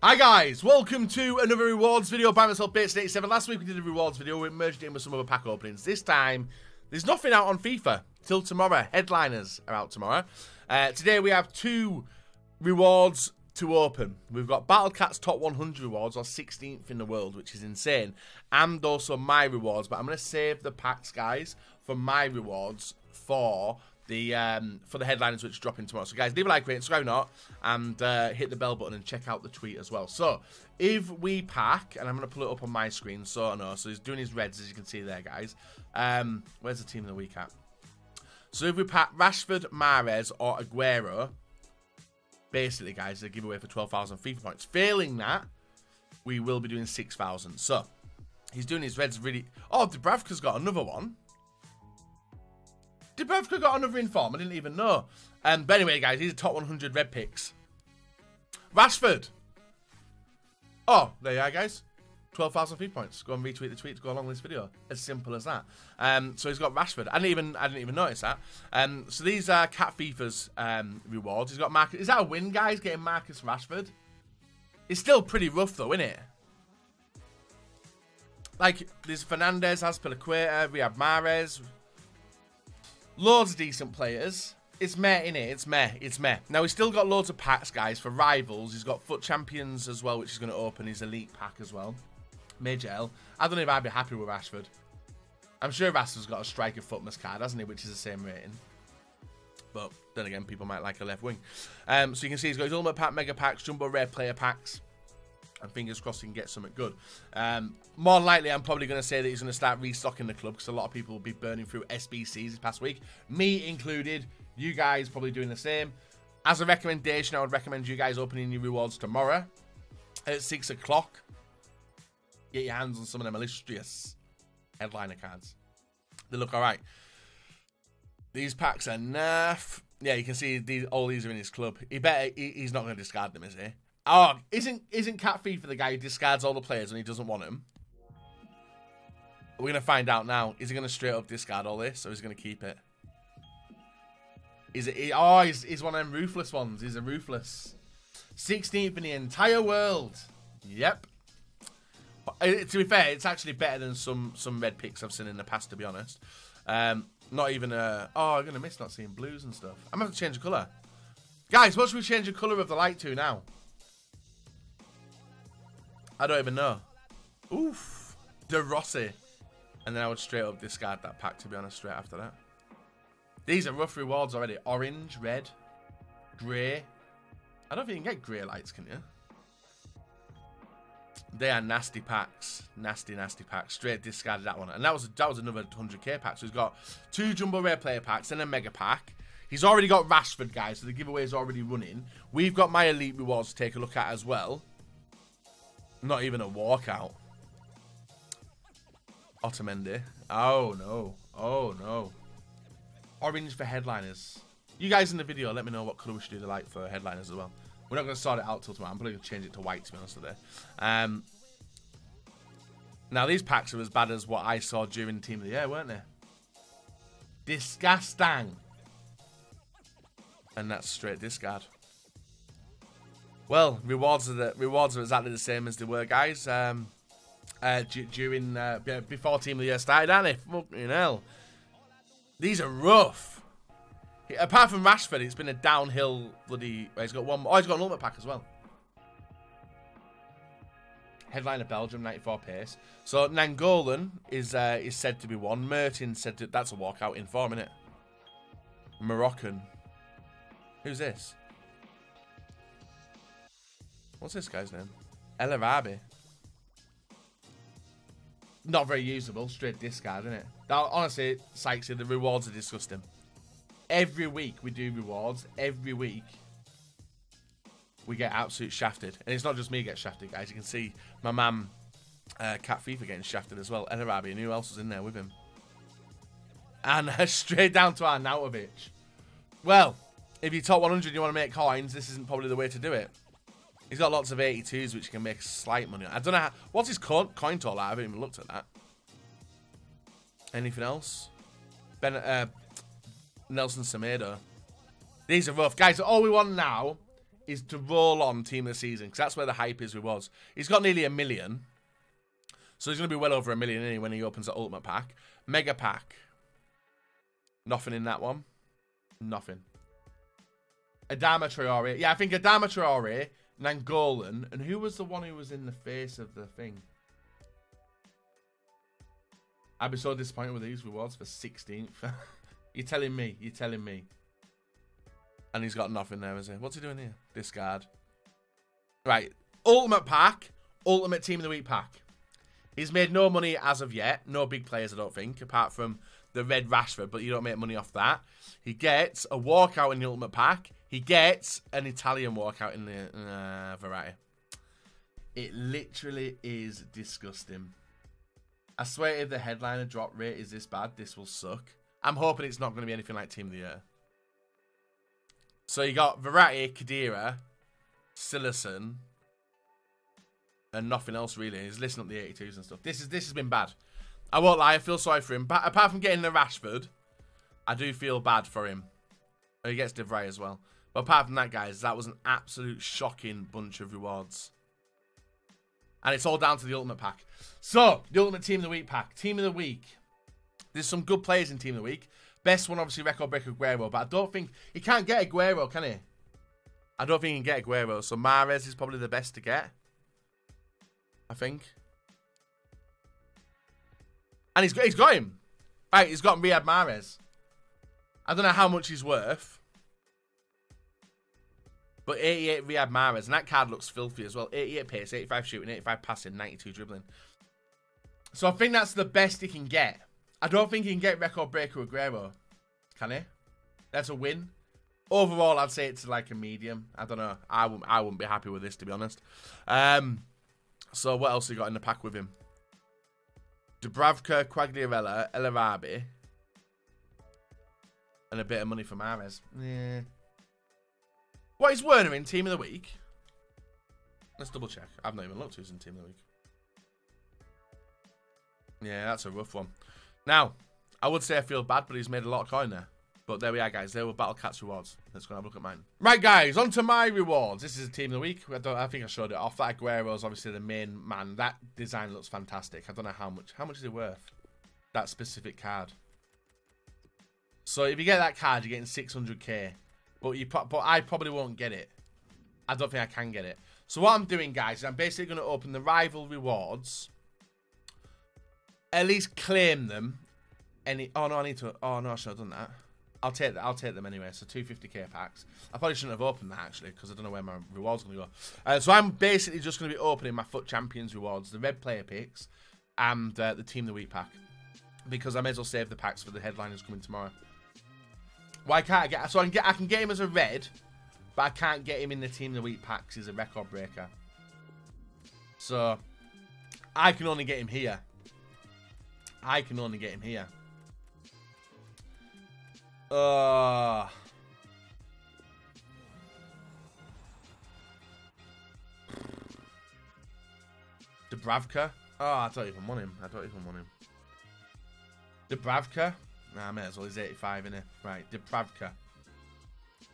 Hi guys, welcome to another rewards video by myself, Bateson87. Last week we did a rewards video, we merged it in with some other pack openings. This time, there's nothing out on FIFA till tomorrow. Headliners are out tomorrow. Uh, today we have two rewards to open. We've got Battle Cat's top 100 rewards, or 16th in the world, which is insane, and also my rewards. But I'm going to save the packs, guys, for my rewards for the um, for the headliners which drop in tomorrow. So guys, leave a like, rate, subscribe not, and uh, hit the bell button and check out the tweet as well. So if we pack, and I'm going to pull it up on my screen so I know. So he's doing his reds as you can see there, guys. Um, where's the team of the week at? So if we pack Rashford, Mahrez, or Aguero, basically, guys, they give away for 12,000 FIFA points. Failing that, we will be doing 6,000. So he's doing his reds really. Oh, Dubravka's got another one. Dubravka got another inform. I didn't even know. Um, but anyway, guys, these are top 100 red picks. Rashford. Oh, there you are, guys. 12,000 feed points. Go and retweet the tweet to go along with this video. As simple as that. Um, so he's got Rashford. I didn't even I didn't even notice that. Um, so these are Cat FIFA's um, rewards. He's got Marcus. Is that a win, guys? Getting Marcus Rashford. It's still pretty rough, though, isn't it? Like, there's Fernandez, Azpilicueta, we have Mahrez, Loads of decent players. It's meh, in it. It's meh. It's meh. Now, he's still got loads of packs, guys, for rivals. He's got FUT Champions as well, which is going to open his elite pack as well. Major L. I don't know if I'd be happy with Rashford. I'm sure Rashford's got a striker FUTMAS card, hasn't he? Which is the same rating. But then again, people might like a left wing. Um, so you can see he's got his ultimate pack, mega packs, jumbo rare player packs and fingers crossed he can get something good. Um, more likely, I'm probably going to say that he's going to start restocking the club because a lot of people will be burning through SBCs this past week, me included. You guys probably doing the same. As a recommendation, I would recommend you guys opening your rewards tomorrow at six o'clock. Get your hands on some of them illustrious headliner cards. They look all right. These packs are naff. Yeah, you can see these, all these are in his club. He better. He, he's not going to discard them, is he? Oh, isn't isn't Cat FIFA the guy who discards all the players when he doesn't want them? We're gonna find out now. Is he gonna straight up discard all this, or is he gonna keep it? Is it? Oh, he's, he's one of them ruthless ones. He's a ruthless. 16th in the entire world. Yep. Uh, to be fair, it's actually better than some some red picks I've seen in the past. To be honest, um, not even a. Oh, I'm gonna miss not seeing blues and stuff. I'm gonna have to change the color. Guys, what should we change the color of the light to now? I don't even know. Oof. De Rossi. And then I would straight up discard that pack, to be honest, straight after that. These are rough rewards already. Orange, red, grey. I don't think you can get grey lights, can you? They are nasty packs. Nasty, nasty packs. Straight discarded that one. And that was that was another 100k pack. So he's got two jumbo rare player packs and a mega pack. He's already got Rashford, guys, so the giveaway is already running. We've got my elite rewards to take a look at as well. Not even a walkout. Otamendi. Oh, no. Oh, no. Orange for headliners. You guys in the video, let me know what colour we should do the light for headliners as well. We're not going to sort it out till tomorrow. I'm probably going to change it to white, to be honest with you. Um, now, these packs are as bad as what I saw during Team of the Year, weren't they? Disgusting. And that's straight discard. Well, rewards are the rewards are exactly the same as they were, guys. Um, uh, during uh, before Team of the Year started, aren't they? Fucking hell, these are rough. Apart from Rashford, it's been a downhill bloody. He's got one. Oh, he's got an ultimate pack as well. Headline of Belgium, 94 pace. So Nainggolan is uh, is said to be one. Mertens said to, that's a walkout in form, isn't it? Moroccan. Who's this? What's this guy's name? El Arabi. Not very usable. Straight discard, isn't it? That, honestly, Sykesy, the rewards are disgusting. Every week we do rewards. Every week we get absolute shafted. And it's not just me get shafted, guys. You can see my man, uh, Cat FIFA, getting shafted as well. El Arabi, and who else was in there with him? And uh, straight down to Arnautovic. Well, if you top 100 and you want to make coins, this isn't probably the way to do it. He's got lots of 82s which can make slight money. I don't know how... What's his coin, coin total? I haven't even looked at that. Anything else? Ben, uh, Nelson Semedo. These are rough. Guys, all we want now is to roll on team of the season because that's where the hype is with was. He's got nearly a million. So he's going to be well over a million anyway when he opens the ultimate pack. Mega pack. Nothing in that one. Nothing. Adama Traore. Yeah, I think Adama Traore, Nainggolan, and who was the one who was in the face of the thing? I'd be so disappointed with these rewards for 16th. You're telling me. You're telling me. And he's got nothing there, is he? What's he doing here? Discard. Right. Ultimate pack. Ultimate Team of the Week pack. He's made no money as of yet. No big players, I don't think, apart from the red Rashford, but you don't make money off that. He gets a walkout in the Ultimate Pack. He gets an Italian walkout in the uh, variety. It literally is disgusting. I swear if the headliner drop rate is this bad, this will suck. I'm hoping it's not going to be anything like Team of the Year. So you got Verratti, Khedira, Cillessen, and nothing else really. He's listening up the 82s and stuff. This is this has been bad. I won't lie, I feel sorry for him. But apart from getting the Rashford, I do feel bad for him. he gets De Vrij as well. But apart from that, guys, that was an absolute shocking bunch of rewards. And it's all down to the Ultimate Pack. So, the Ultimate Team of the Week pack. Team of the Week. There's some good players in Team of the Week. Best one, obviously, record breaker Aguero. But I don't think... He can't get Aguero, can he? I don't think he can get Aguero. So, Mahrez is probably the best to get. I think. And he's he's got him. Right, he's got Riyad Mahrez. I don't know how much he's worth. But 88 Riyad Mahrez. And that card looks filthy as well. 88 pace, 85 shooting, 85 passing, 92 dribbling. So I think that's the best he can get. I don't think he can get record breaker Aguero. Can he? That's a win. Overall, I'd say it's like a medium. I don't know. I wouldn't, I wouldn't be happy with this, to be honest. Um, so what else he got in the pack with him? Dubravka, Quagliarella, El Arabi. And a bit of money for Mahrez. Yeah. What is Werner in Team of the Week? Let's double check. I've not even looked who's in Team of the Week. Yeah, that's a rough one. Now, I would say I feel bad, but he's made a lot of coin there. But there we are, guys. There were Battle Cats rewards. Let's go have a look at mine. Right, guys, on to my rewards. This is a team of the week. I, don't, I think I showed it off. That Aguero is obviously the main man. That design looks fantastic. I don't know how much. How much is it worth? That specific card. So if you get that card, you're getting 600k. But you, but I probably won't get it. I don't think I can get it. So what I'm doing, guys, is I'm basically going to open the rival rewards. At least claim them. Any? Oh no, I need to. Oh no, I should have done that. I'll take that. I'll take them anyway. So 250k packs. I probably shouldn't have opened that actually because I don't know where my rewards going to go. Uh, so I'm basically just going to be opening my FUT Champions rewards, the red player picks, and uh, the team the week pack because I may as well save the packs for the headliners coming tomorrow. Why can't I get? So I can get I can get him as a red, but I can't get him in the team the week packs. He's a record breaker. So I can only get him here. I can only get him here. Uh. Dubravka? Oh, I don't even want him. I don't even want him. Dubravka? Nah, I may as well. He's 85, in it. Right, Dubravka.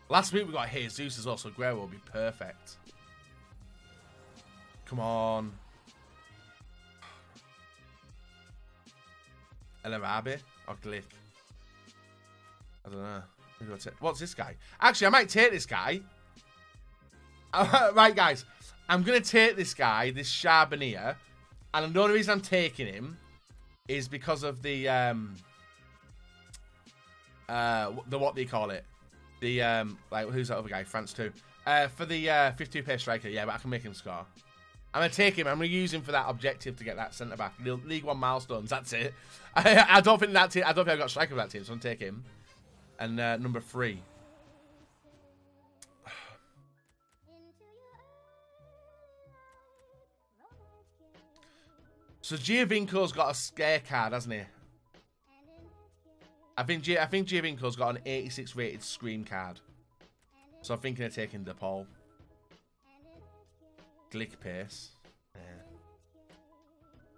Last week we got Jesus as well, so Guerrero will be perfect. Come on. El Arabi or Glik? I don't know. What's this guy? Actually, I might take this guy. right, guys. I'm going to take this guy, this Charbonnier. And the only reason I'm taking him is because of the, um, uh, the, what do you call it? The, um, like, who's that other guy? France 2. Uh, for the, uh, 52 pace striker. Yeah, but I can make him score. I'm to take him. I'm to use him for that objective to get that centre back. League One milestones. That's it. I, I don't think that's it. I don't think I've got striker for that team, so I'm to take him. And uh, number three. So Giovinco's got a scare card, hasn't he? I think G I think Giovinco's got an 86 rated scream card. So I'm thinking of taking the DePaul. Glik pace. Yeah.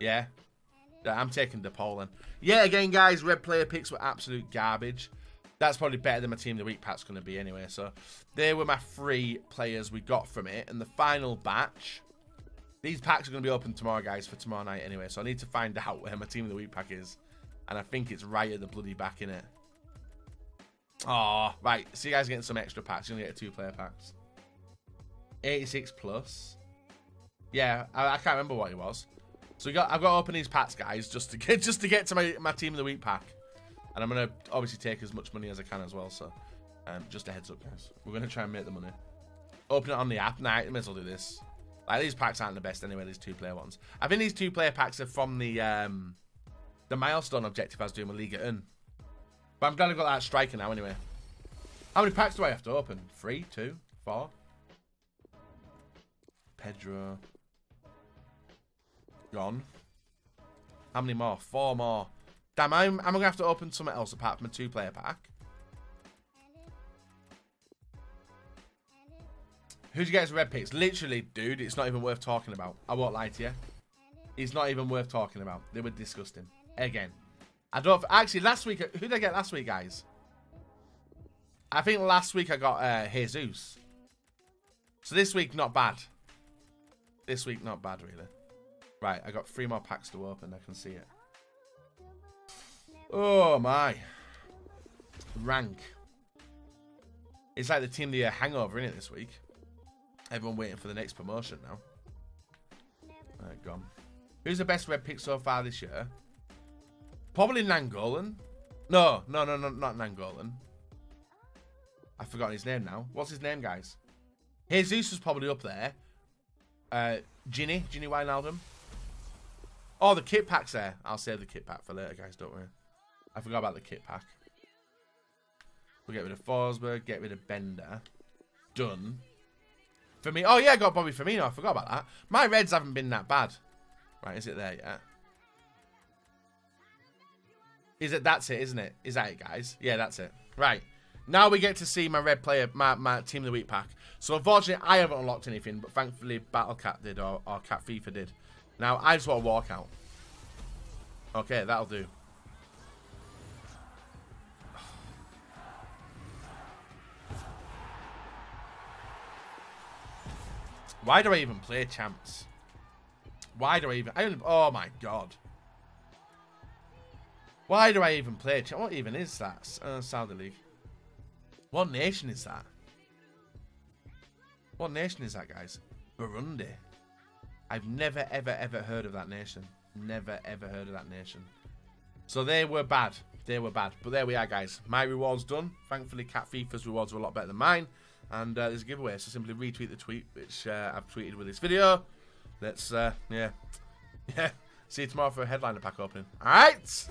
Yeah. I'm taking DePaul then. Yeah, again, guys, red player picks were absolute garbage. That's probably better than my Team of the Week pack's going to be anyway. So, they were my three players we got from it. And the final batch... These packs are going to be open tomorrow, guys, for tomorrow night anyway. So, I need to find out where my Team of the Week pack is. And I think it's right at the bloody back, in it. Oh, right. So, you guys getting some extra packs. You're going to get two player packs. 86 plus. Yeah, I, I, can't remember what it was. So got I've got to open these packs, guys, just to get just to get to my, my team of the week pack. And I'm gonna obviously take as much money as I can as well, so um, just a heads up guys. We're gonna try and make the money. Open it on the app. Nah, I may as well do this. Like these packs aren't the best anyway, these two player ones. I think these two player packs are from the um the milestone objective I was doing with League In. But I'm glad I got that striker now anyway. How many packs do I have to open? Three, two, four? Pedro. Gone. How many more? Four more. Damn, I'm, I'm going to have to open something else apart from a two-player pack. Who'd you get as red picks? Literally, dude, it's not even worth talking about. I won't lie to you. It's not even worth talking about. They were disgusting. Again. I don't... Actually, last week... Who did I get last week, guys? I think last week I got uh, Jesus. So this week, not bad. This week, not bad, really. Right, I got three more packs to open. I can see it. Oh, my. Rank. It's like the team the hangover, isn't it, this week? Everyone waiting for the next promotion now. Gone. Who's the best red pick so far this year? Probably Nainggolan. No, no, no, no, not Nainggolan. I've forgotten his name now. What's his name, guys? Jesus was probably up there. Uh, Ginny, Gini Wijnaldum. Oh, the kit pack's there. I'll save the kit pack for later, guys. Don't worry. I forgot about the kit pack. We'll get rid of Forsberg, get rid of Bender. Done. For me, oh yeah, I got Bobby Firmino. I forgot about that. My Reds haven't been that bad. Right, is it there yet? Is it? That's it, isn't it? Is that it, guys? Yeah, that's it. Right. Now we get to see my red player, my, my Team of the Week pack. So unfortunately, I haven't unlocked anything, but thankfully Battle Cat did, or, or Cat FIFA did. Now, I just want to walk out. Okay, that'll do. Why do I even play champs? Why do I even... I oh my god. Why do I even play champs? What even is that? Uh, Saudi League. What nation is that? What nation is that, guys? Burundi. I've never, ever, ever heard of that nation. Never, ever heard of that nation. So they were bad. They were bad. But there we are, guys. My reward's done. Thankfully, Cat FIFA's rewards were a lot better than mine and uh, there's a giveaway. So simply retweet the tweet which uh, I've tweeted with this video. Let's uh, yeah, yeah. See you tomorrow for a headliner pack opening. All right.